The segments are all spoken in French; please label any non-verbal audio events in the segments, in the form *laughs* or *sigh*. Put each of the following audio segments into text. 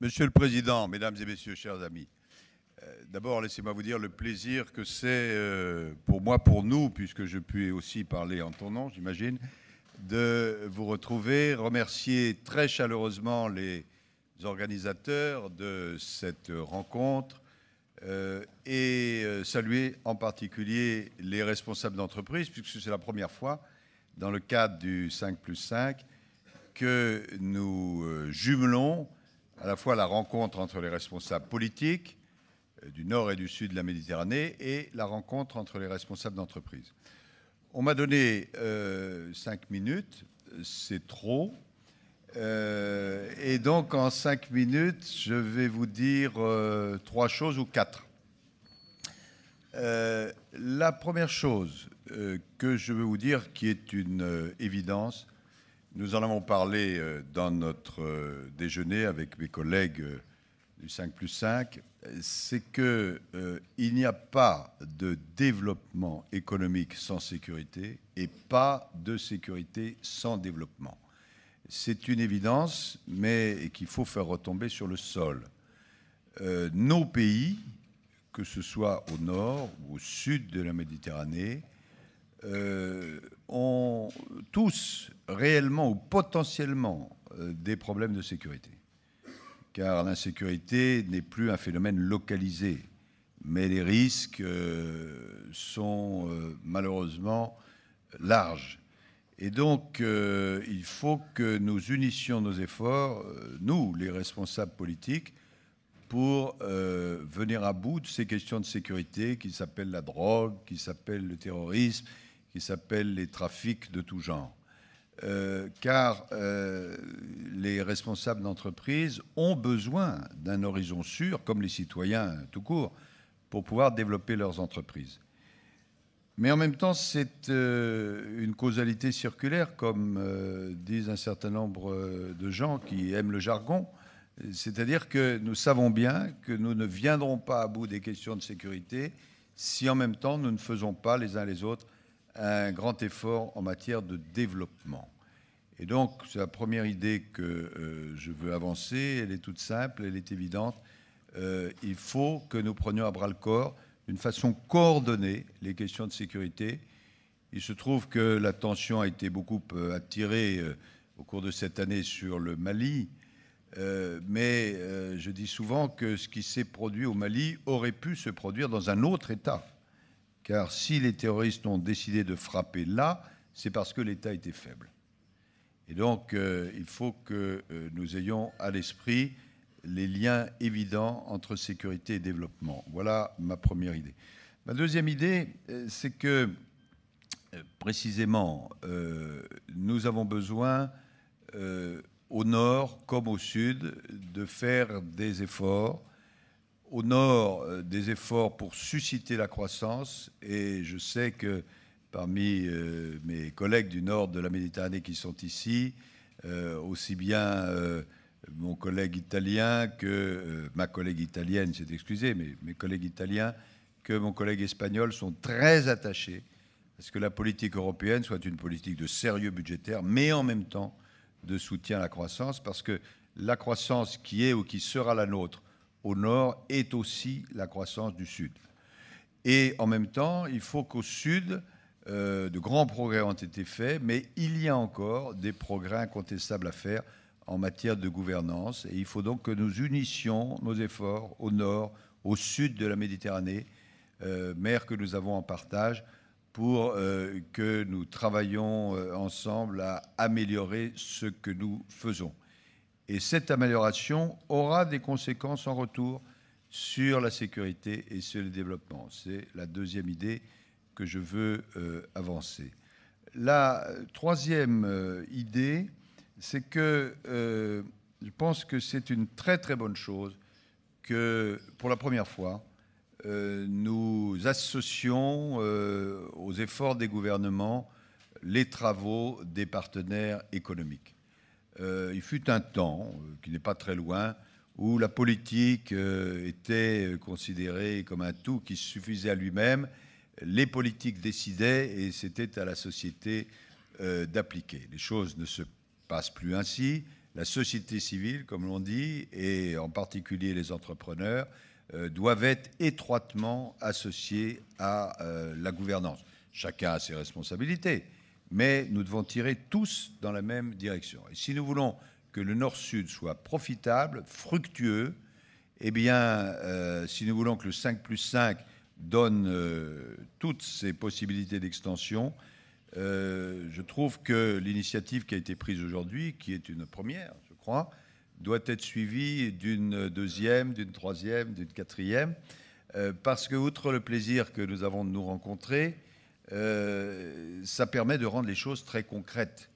Monsieur le Président, Mesdames et Messieurs, chers amis, euh, d'abord laissez-moi vous dire le plaisir que c'est euh, pour moi, pour nous, puisque je puis aussi parler en ton nom, j'imagine, de vous retrouver, remercier très chaleureusement les organisateurs de cette rencontre euh, et saluer en particulier les responsables d'entreprise, puisque c'est la première fois dans le cadre du 5 plus 5 que nous jumelons à la fois la rencontre entre les responsables politiques euh, du nord et du sud de la Méditerranée et la rencontre entre les responsables d'entreprise. On m'a donné euh, cinq minutes, c'est trop. Euh, et donc en cinq minutes, je vais vous dire trois choses ou quatre. la première chose que je veux vous dire, qui est une évidence, nous en avons parlé euh, dans notre euh, déjeuner avec mes collègues euh, du 5 plus 5, c'est qu'il il n'y a pas de développement économique sans sécurité et pas de sécurité sans développement. C'est une évidence, mais qu'il faut faire retomber sur le sol. nos pays, que ce soit au nord ou au sud de la Méditerranée, ont tous réellement ou potentiellement euh, des problèmes de sécurité. Car l'insécurité n'est plus un phénomène localisé, mais les risques euh, sont malheureusement larges. Et donc, il faut que nous unissions nos efforts, nous, les responsables politiques, pour venir à bout de ces questions de sécurité qui s'appellent la drogue, qui s'appellent le terrorisme, qui s'appellent les trafics de tout genre. Euh, car euh, les responsables d'entreprise ont besoin d'un horizon sûr, comme les citoyens tout court, pour pouvoir développer leurs entreprises. Mais en même temps, c'est euh, une causalité circulaire, comme disent un certain nombre de gens qui aiment le jargon. C'est-à-dire que nous savons bien que nous ne viendrons pas à bout des questions de sécurité si en même temps nous ne faisons pas les uns les autres un grand effort en matière de développement. Et donc, c'est la première idée que euh, je veux avancer. Elle est toute simple, elle est évidente. Euh, il faut que nous prenions à bras le corps, d'une façon coordonnée, les questions de sécurité. Il se trouve que l'attention a été beaucoup euh, attirée au cours de cette année sur le Mali, mais je dis souvent que ce qui s'est produit au Mali aurait pu se produire dans un autre État. Car si les terroristes ont décidé de frapper là, c'est parce que l'État était faible. Et donc, euh, il faut que euh, nous ayons à l'esprit les liens évidents entre sécurité et développement. Voilà ma première idée. Ma deuxième idée, euh, c'est que, précisément, nous avons besoin, au nord comme au sud, de faire des efforts au nord euh, des efforts pour susciter la croissance. Et je sais que parmi euh, mes collègues du nord de la Méditerranée qui sont ici, euh, aussi bien mon collègue italien que ma collègue italienne, c'est excusé, mais mes collègues italiens que mon collègue espagnol sont très attachés à ce que la politique européenne soit une politique de sérieux budgétaire, mais en même temps de soutien à la croissance, parce que la croissance qui est ou qui sera la nôtre au nord est aussi la croissance du sud. Et en même temps, il faut qu'au sud, euh, de grands progrès ont été faits, mais il y a encore des progrès incontestables à faire en matière de gouvernance. Et il faut donc que nous unissions nos efforts au nord, au sud de la Méditerranée, euh, mer que nous avons en partage, pour euh, que nous travaillions ensemble à améliorer ce que nous faisons. Et cette amélioration aura des conséquences en retour sur la sécurité et sur le développement. C'est la deuxième idée que je veux euh, avancer. La troisième euh, idée, c'est que euh, je pense que c'est une très très bonne chose que pour la première fois, nous associons aux efforts des gouvernements les travaux des partenaires économiques. Euh, il fut un temps, euh, qui n'est pas très loin, où la politique euh, était considérée comme un tout qui suffisait à lui-même. Les politiques décidaient et c'était à la société d'appliquer. Les choses ne se passent plus ainsi. la société civile, comme l'on dit, et en particulier les entrepreneurs, doivent être étroitement associés à la gouvernance. Chacun a ses responsabilités, mais nous devons tirer tous dans la même direction. Et si nous voulons que le Nord-Sud soit profitable, fructueux, eh bien, euh, si nous voulons que le 5 plus 5 donne euh, toutes ses possibilités d'extension, euh, je trouve que l'initiative qui a été prise aujourd'hui, qui est une première, je crois, doit être suivie d'une deuxième, d'une troisième, d'une quatrième, parce que, outre le plaisir que nous avons de nous rencontrer, ça permet de rendre les choses très concrètes.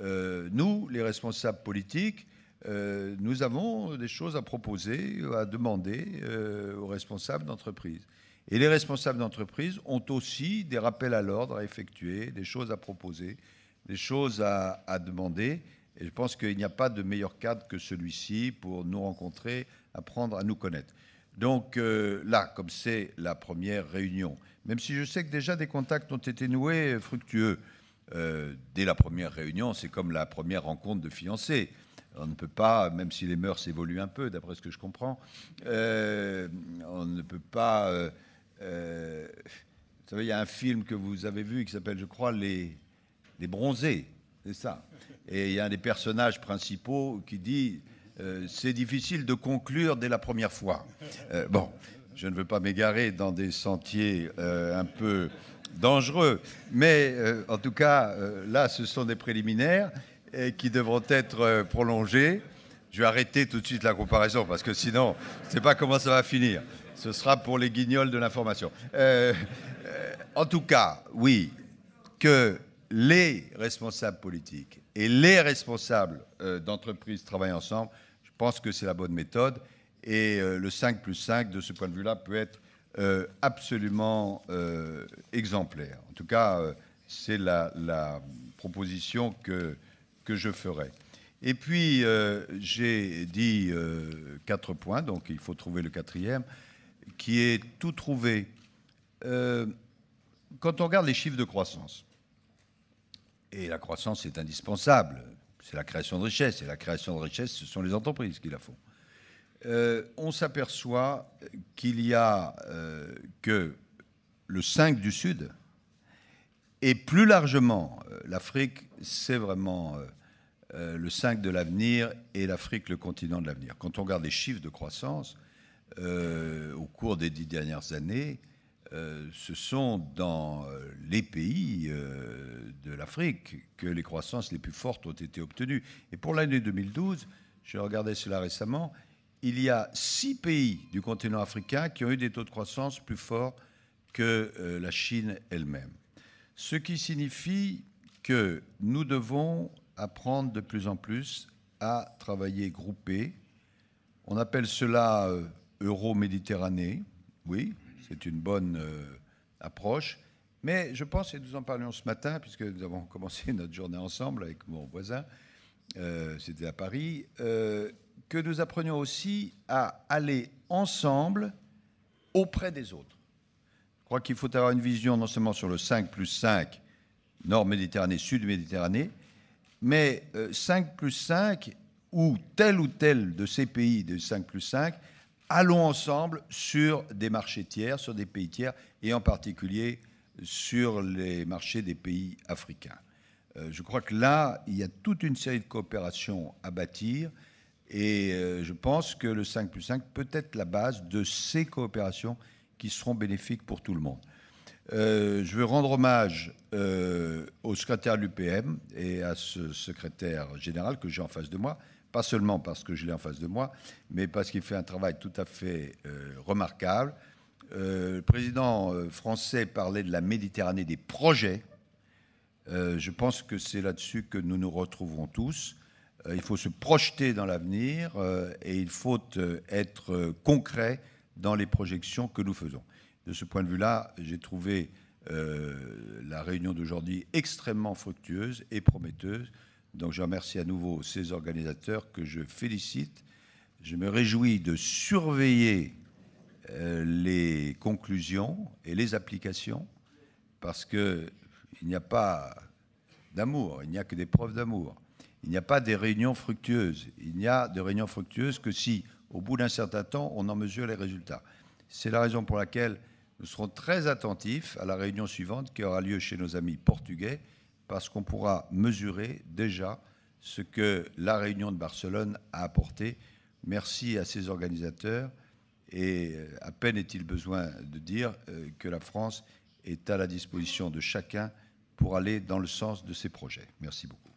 nous, les responsables politiques, euh, nous avons des choses à proposer, à demander euh, aux responsables d'entreprise. Et les responsables d'entreprise ont aussi des rappels à l'ordre à effectuer, des choses à proposer, des choses à, demander. Et je pense qu'il n'y a pas de meilleur cadre que celui-ci pour nous rencontrer, apprendre à nous connaître. Donc euh, là, comme c'est la première réunion, même si je sais que déjà des contacts ont été noués fructueux dès la première réunion, c'est comme la première rencontre de fiancés on ne peut pas, même si les mœurs évoluent un peu, d'après ce que je comprends, euh, on ne peut pas. Euh, euh, vous savez, il y a un film que vous avez vu qui s'appelle, je crois, Les, les Bronzés, c'est ça. Et il y a un des personnages principaux qui dit C'est difficile de conclure dès la première fois. bon, je ne veux pas m'égarer dans des sentiers un peu dangereux, mais en tout cas, là, ce sont des préliminaires qui devront être euh, prolongés. Je vais arrêter tout de suite la comparaison parce que sinon, je ne sais pas comment ça va finir. Ce sera pour les guignols de l'information. Euh, euh, en tout cas, oui, que les responsables politiques et les responsables d'entreprises travaillent ensemble, je pense que c'est la bonne méthode. Et le 5 plus 5, de ce point de vue-là, peut être absolument exemplaire. En tout cas, c'est la, proposition que que je ferai. Et puis, euh, j'ai dit euh, quatre points, donc il faut trouver le quatrième, qui est tout trouvé. Euh, quand on regarde les chiffres de croissance, et la croissance est indispensable, c'est la création de richesse, et la création de richesse, ce sont les entreprises qui la font. On s'aperçoit qu'il y a que le 5 du Sud, et plus largement l'Afrique, c'est vraiment euh, le 5 de l'avenir et l'Afrique le continent de l'avenir. Quand on regarde les chiffres de croissance euh, au cours des dix dernières années, euh, ce sont dans les pays de l'Afrique que les croissances les plus fortes ont été obtenues. Et pour l'année 2012, j'ai regardé cela récemment, il y a six pays du continent africain qui ont eu des taux de croissance plus forts que la Chine elle-même. Ce qui signifie que nous devons apprendre de plus en plus à travailler groupé. On appelle cela euh, Euro-Méditerranée. Oui, c'est une bonne euh, approche. Mais je pense, et nous en parlions ce matin, puisque nous avons *laughs* commencé notre journée ensemble avec mon voisin, euh, c'était à Paris, que nous apprenions aussi à aller ensemble auprès des autres. Je crois qu'il faut avoir une vision non seulement sur le 5 plus 5, Nord-Méditerranée, Sud-Méditerranée, mais 5 euh, plus 5, ou tel ou tel de ces pays de 5 plus 5, allons ensemble sur des marchés tiers, sur des pays tiers, et en particulier sur les marchés des pays africains. Euh, je crois que là, il y a toute une série de coopérations à bâtir, et euh, je pense que le 5 plus 5 peut être la base de ces coopérations qui seront bénéfiques pour tout le monde. Euh, je veux rendre hommage euh, au secrétaire de l'UPM et à ce secrétaire général que j'ai en face de moi, pas seulement parce que je l'ai en face de moi, mais parce qu'il fait un travail tout à fait remarquable. le président français parlait de la Méditerranée des projets. je pense que c'est là-dessus que nous nous retrouverons tous. Il faut se projeter dans l'avenir et il faut être concret dans les projections que nous faisons. De ce point de vue-là, j'ai trouvé euh, la réunion d'aujourd'hui extrêmement fructueuse et prometteuse. Donc je remercie à nouveau ces organisateurs que je félicite. Je me réjouis de surveiller euh, les conclusions et les applications parce qu'il n'y a pas d'amour, il n'y a que des preuves d'amour. Il n'y a pas des réunions fructueuses. Il n'y a de réunions fructueuses que si, au bout d'un certain temps, on en mesure les résultats. C'est la raison pour laquelle nous serons très attentifs à la réunion suivante qui aura lieu chez nos amis portugais, parce qu'on pourra mesurer déjà ce que la réunion de Barcelone a apporté. Merci à ses organisateurs et euh, à peine est-il besoin de dire euh, que la France est à la disposition de chacun pour aller dans le sens de ses projets. Merci beaucoup.